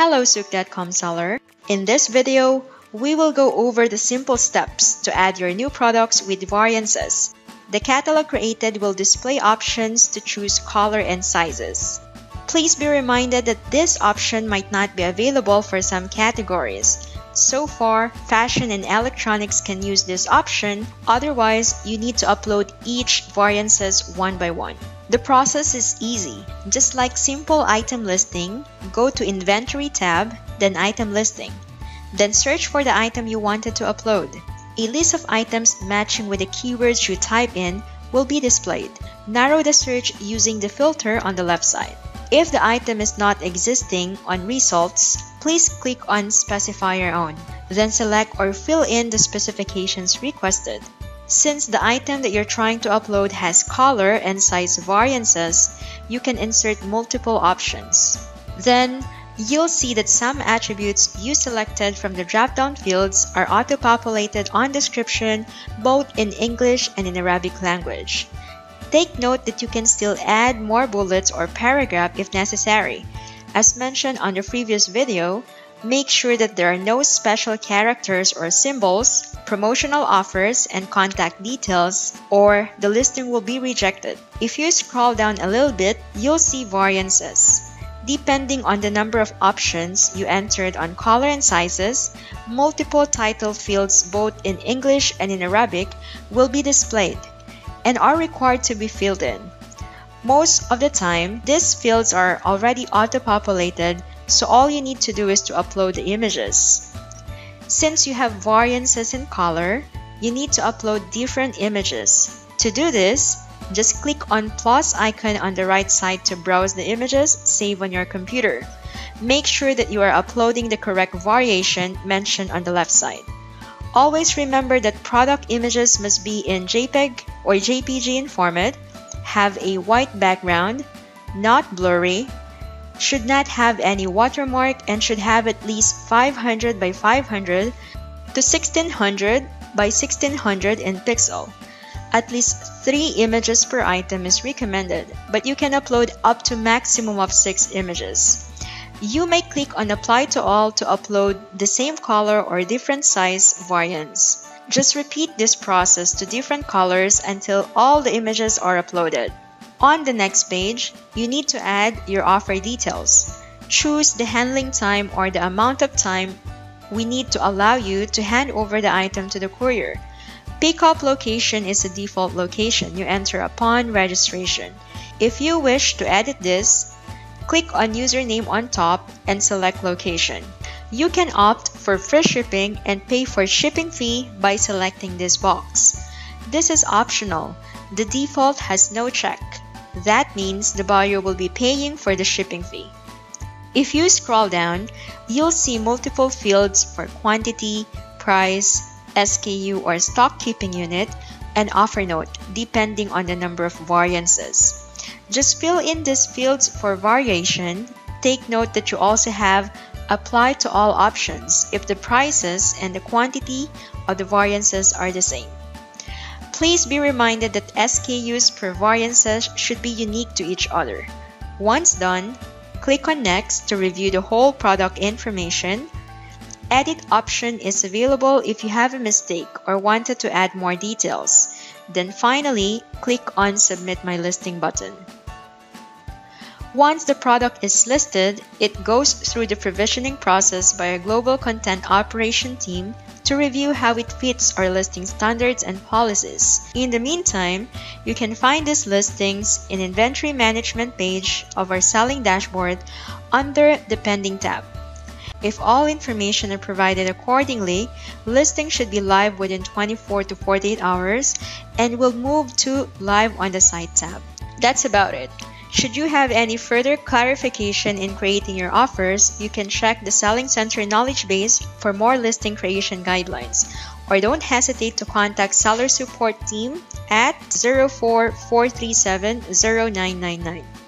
Hello Souq.com seller. In this video, we will go over the simple steps to add your new products with variances. The catalog created will display options to choose color and sizes. Please be reminded that this option might not be available for some categories. So far, fashion and electronics can use this option, otherwise you need to upload each variances one by one. The process is easy. Just like simple item listing, go to Inventory tab, then Item Listing. Then search for the item you wanted to upload. A list of items matching with the keywords you type in will be displayed. Narrow the search using the filter on the left side. If the item is not existing on results, please click on Specify Your Own, then select or fill in the specifications requested. Since the item that you're trying to upload has color and size variances, you can insert multiple options. Then, you'll see that some attributes you selected from the drop-down fields are auto-populated on description both in English and in Arabic language. Take note that you can still add more bullets or paragraph if necessary. As mentioned on the previous video, make sure that there are no special characters or symbols, promotional offers, and contact details, or the listing will be rejected. If you scroll down a little bit, you'll see variances. Depending on the number of options you entered on color and sizes, multiple title fields both in English and in Arabic will be displayed and are required to be filled in. Most of the time, these fields are already auto-populated, so all you need to do is to upload the images. Since you have variances in color, you need to upload different images. To do this, just click on plus icon on the right side to browse the images saved on your computer. Make sure that you are uploading the correct variation mentioned on the left side. Always remember that product images must be in JPEG or JPG in format, have a white background, not blurry, should not have any watermark and should have at least 500 by 500 to 1600 by 1600 in pixel. At least 3 images per item is recommended, but you can upload up to maximum of 6 images. You may click on Apply to All to upload the same color or different size variants. Just repeat this process to different colors until all the images are uploaded. On the next page, you need to add your offer details. Choose the handling time or the amount of time we need to allow you to hand over the item to the courier. Pickup location is the default location you enter upon registration. If you wish to edit this, click on username on top and select location. You can opt for free shipping and pay for shipping fee by selecting this box. This is optional. The default has no check. That means the buyer will be paying for the shipping fee. If you scroll down, you'll see multiple fields for quantity, price, SKU or stock keeping unit, and offer note depending on the number of variances. Just fill in these fields for variation. Take note that you also have apply to all options if the prices and the quantity of the variances are the same. Please be reminded that SKUs variances should be unique to each other. Once done, click on Next to review the whole product information. Edit option is available if you have a mistake or wanted to add more details. Then finally, click on Submit My Listing button. Once the product is listed, it goes through the provisioning process by a global content operation team to review how it fits our listing standards and policies. In the meantime, you can find these listings in inventory management page of our selling dashboard under the pending tab. If all information are provided accordingly, listing should be live within 24 to 48 hours and will move to live on the site tab. That's about it. Should you have any further clarification in creating your offers, you can check the Selling Center knowledge base for more listing creation guidelines. Or don't hesitate to contact seller support team at 04437 0999.